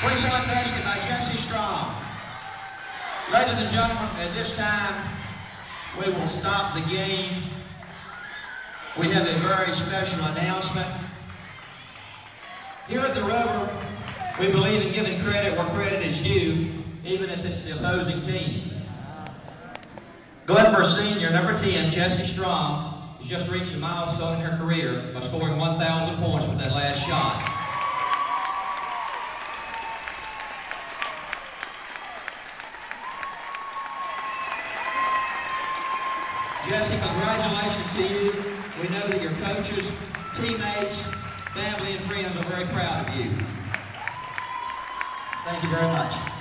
Wheatbelt Basket by Jessi Strom. Ladies and gentlemen, at this time, we will stop the game. We have a very special announcement. Here at the Rover, we believe in giving credit where credit is due, even if it's the opposing team. Glenvar Senior, number 10, Jessi Strom, has just reached a milestone in her career by scoring 1,000 points with that last shot. Jessi, congratulations to you. We know that your coaches, teammates, family, and friends are very proud of you. Thank you very much.